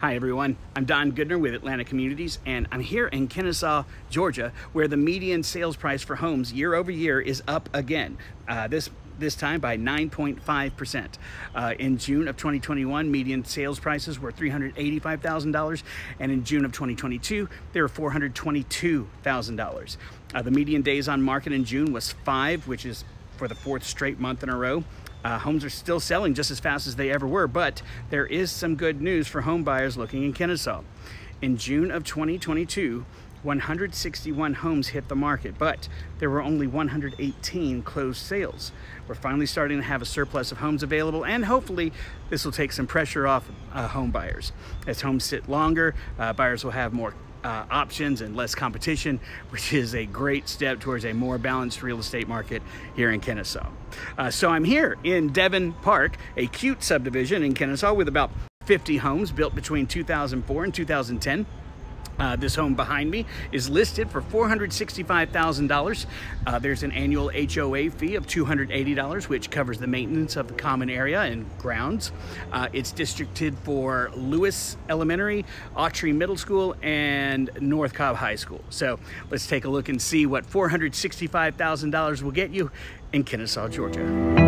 Hi everyone, I'm Don Goodner with Atlanta Communities and I'm here in Kennesaw, Georgia where the median sales price for homes year over year is up again. Uh, this this time by 9.5%. Uh, in June of 2021, median sales prices were $385,000, and in June of 2022, they were $422,000. Uh, the median days on market in June was five, which is for the fourth straight month in a row. Uh, homes are still selling just as fast as they ever were, but there is some good news for home buyers looking in Kennesaw. In June of 2022, 161 homes hit the market, but there were only 118 closed sales. We're finally starting to have a surplus of homes available, and hopefully, this will take some pressure off uh, home buyers. As homes sit longer, uh, buyers will have more uh, options and less competition, which is a great step towards a more balanced real estate market here in Kennesaw. Uh, so I'm here in Devon Park, a cute subdivision in Kennesaw with about 50 homes built between 2004 and 2010. Uh, this home behind me is listed for $465,000. Uh, there's an annual HOA fee of $280, which covers the maintenance of the common area and grounds. Uh, it's districted for Lewis Elementary, Awtrey Middle School, and North Cobb High School. So let's take a look and see what $465,000 will get you in Kennesaw, Georgia.